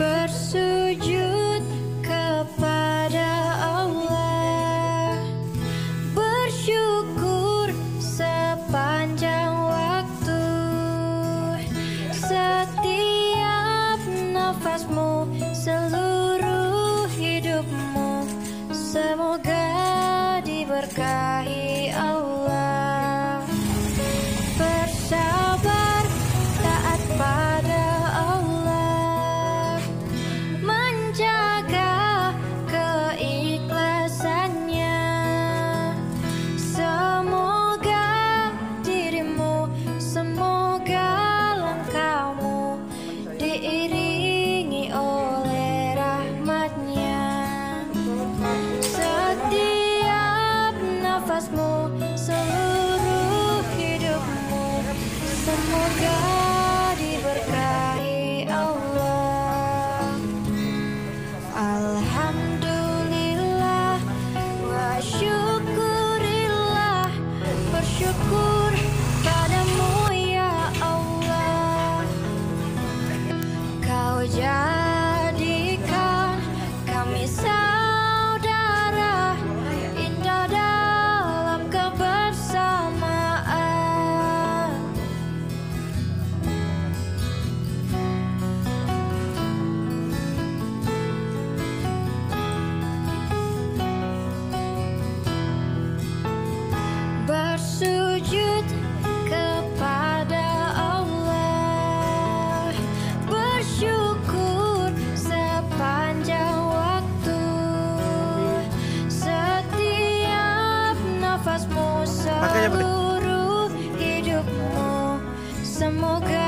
Bersujud kepada Allah. Bersyukur sepanjang waktu. Setiap nafasmu Seluruh hidupmu Semoga diberkahi Semoga diberkahi Allah. Alhamdulillah wa syukurillah. Bersyukur padamu ya Allah. Kau jadikan kami seluruh hidupmu. Semoga